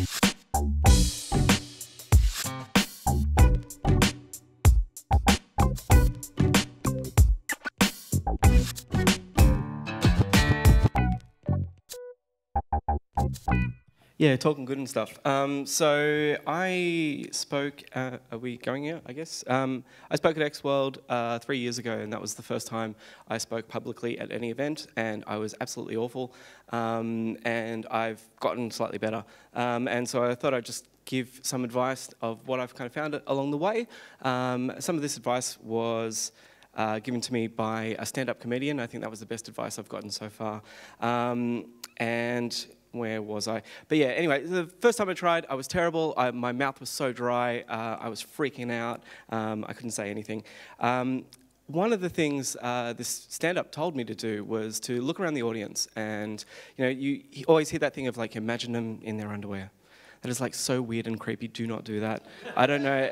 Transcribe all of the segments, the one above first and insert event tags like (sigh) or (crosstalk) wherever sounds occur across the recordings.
Wow. Yeah, talking good and stuff. Um, so I spoke. Uh, are we going here? I guess um, I spoke at X World uh, three years ago, and that was the first time I spoke publicly at any event, and I was absolutely awful. Um, and I've gotten slightly better, um, and so I thought I'd just give some advice of what I've kind of found along the way. Um, some of this advice was. Uh, given to me by a stand-up comedian. I think that was the best advice I've gotten so far. Um, and where was I? But yeah, anyway, the first time I tried, I was terrible. I, my mouth was so dry. Uh, I was freaking out. Um, I couldn't say anything. Um, one of the things uh, this stand-up told me to do was to look around the audience, and you know, you, always hear that thing of like, imagine them in their underwear. That is like so weird and creepy. Do not do that. I don't know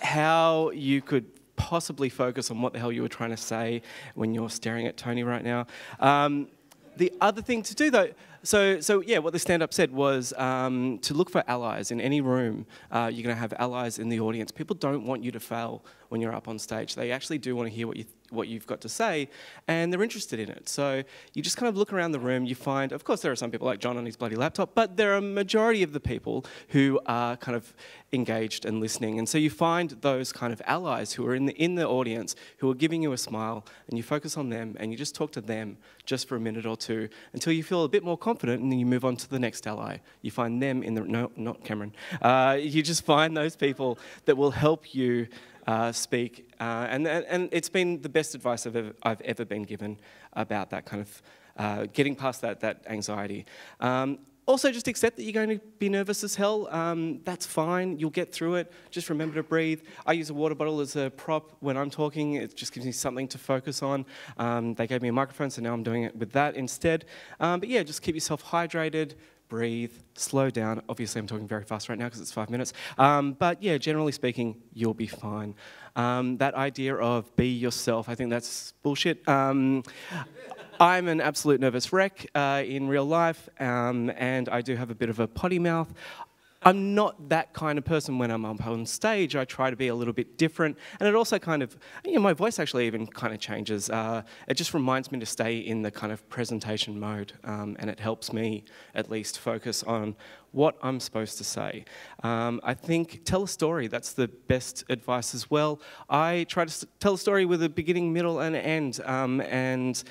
how you could possibly focus on what the hell you were trying to say when you're staring at Tony right now. Um, the other thing to do though, so, so yeah, what the stand-up said was um, to look for allies in any room. Uh, you're going to have allies in the audience. People don't want you to fail when you're up on stage. They actually do want to hear what you what you've got to say, and they're interested in it. So you just kind of look around the room. You find, of course, there are some people like John on his bloody laptop, but there are a majority of the people who are kind of engaged and listening. And so you find those kind of allies who are in the in the audience who are giving you a smile, and you focus on them, and you just talk to them just for a minute or two until you feel a bit more confident, and then you move on to the next ally. You find them in the no, not Cameron. Uh, you just find those people that will help you uh, speak. Uh, and, and it's been the best advice I've ever, I've ever been given about that kind of uh, getting past that, that anxiety. Um, also, just accept that you're going to be nervous as hell. Um, that's fine. You'll get through it. Just remember to breathe. I use a water bottle as a prop when I'm talking. It just gives me something to focus on. Um, they gave me a microphone, so now I'm doing it with that instead. Um, but yeah, just keep yourself hydrated, breathe, slow down. Obviously, I'm talking very fast right now because it's five minutes. Um, but yeah, generally speaking, you'll be fine. Um, that idea of be yourself, I think that's bullshit. I'm an absolute nervous wreck uh, in real life, um, and I do have a bit of a potty mouth. I'm not that kind of person when I'm up on stage. I try to be a little bit different. And it also kind of, you know, my voice actually even kind of changes. Uh, it just reminds me to stay in the kind of presentation mode. Um, and it helps me at least focus on what I'm supposed to say. Um, I think tell a story. That's the best advice as well. I try to tell a story with a beginning, middle, and end. Um, and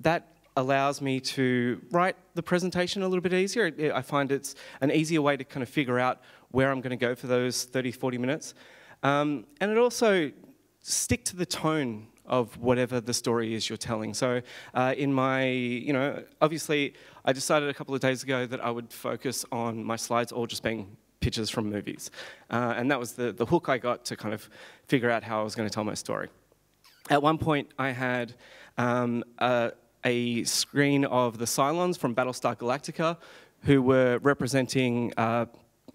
that allows me to write the presentation a little bit easier. I find it's an easier way to kind of figure out where I'm going to go for those 30, 40 minutes. Um, and it also stick to the tone of whatever the story is you're telling. So uh, in my, you know, obviously I decided a couple of days ago that I would focus on my slides all just being pictures from movies. Uh, and that was the, the hook I got to kind of figure out how I was going to tell my story. At one point I had um, a, a screen of the Cylons from Battlestar Galactica who were representing uh,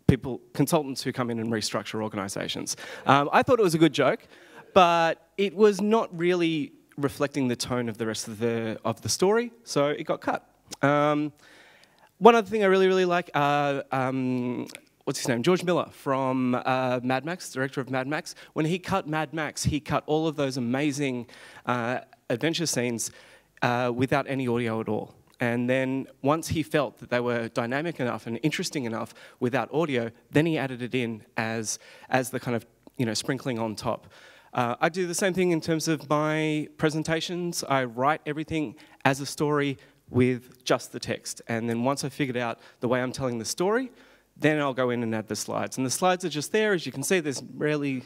people, consultants who come in and restructure organizations. Um, I thought it was a good joke, but it was not really reflecting the tone of the rest of the, of the story, so it got cut. Um, one other thing I really, really like, uh, um, what's his name? George Miller from uh, Mad Max, director of Mad Max. When he cut Mad Max, he cut all of those amazing uh, adventure scenes uh, without any audio at all. And then once he felt that they were dynamic enough and interesting enough without audio, then he added it in as, as the kind of you know, sprinkling on top. Uh, I do the same thing in terms of my presentations. I write everything as a story with just the text. And then once I've figured out the way I'm telling the story, then I'll go in and add the slides. And the slides are just there. As you can see, there's rarely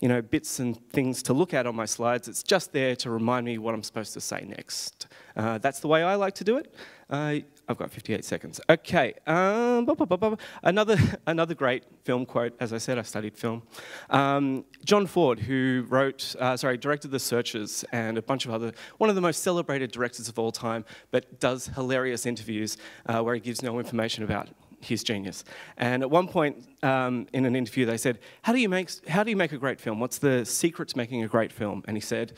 you know, bits and things to look at on my slides. It's just there to remind me what I'm supposed to say next. Uh, that's the way I like to do it. Uh, I've got 58 seconds. Okay, um, blah, blah, blah, another, (laughs) another great film quote. As I said, I studied film. Um, John Ford, who wrote, uh, sorry, directed The Searchers and a bunch of other, one of the most celebrated directors of all time, but does hilarious interviews uh, where he gives no information about his genius. And at one point um, in an interview, they said, how do, you make, how do you make a great film? What's the secret to making a great film? And he said,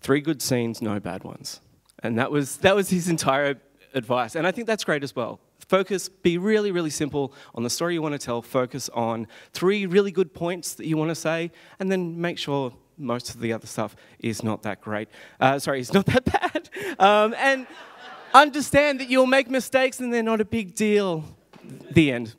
three good scenes, no bad ones. And that was, that was his entire advice. And I think that's great as well. Focus, be really, really simple on the story you want to tell. Focus on three really good points that you want to say, and then make sure most of the other stuff is not that great. Uh, sorry, it's not that (laughs) bad. Um, and understand that you'll make mistakes and they're not a big deal. The end.